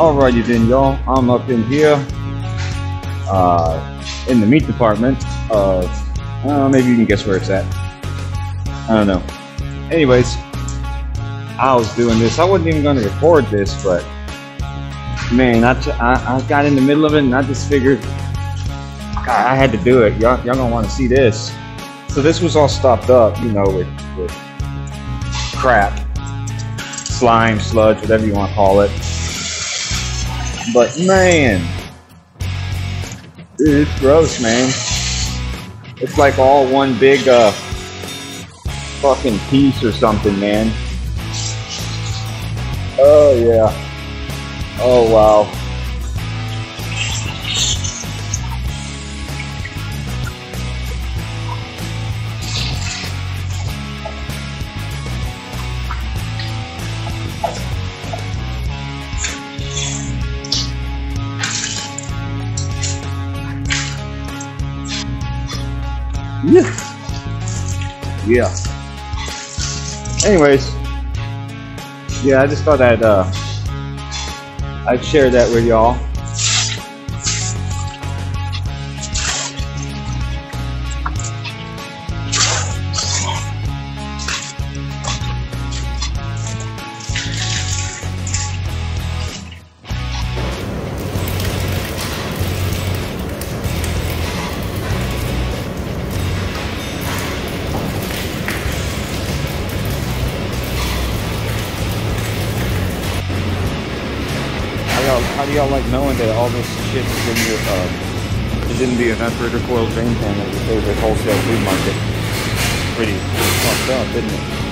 Alrighty then, y'all. I'm up in here, uh, in the meat department of, uh, maybe you can guess where it's at. I don't know. Anyways, I was doing this. I wasn't even going to record this, but man, I, I, I got in the middle of it and I just figured God, I had to do it. Y'all, y'all gonna want to see this. So this was all stopped up, you know, with, with crap, slime, sludge, whatever you want to call it. But man, dude, it's gross, man. It's like all one big uh, fucking piece or something, man. Oh yeah. Oh wow. Yeah. Yeah. Anyways, yeah, I just thought I'd uh, I'd share that with y'all. How do y'all like knowing that all this shit is in your uh, is in the evaporator coil drain pan at your favorite wholesale food market? Pretty fucked up, isn't it?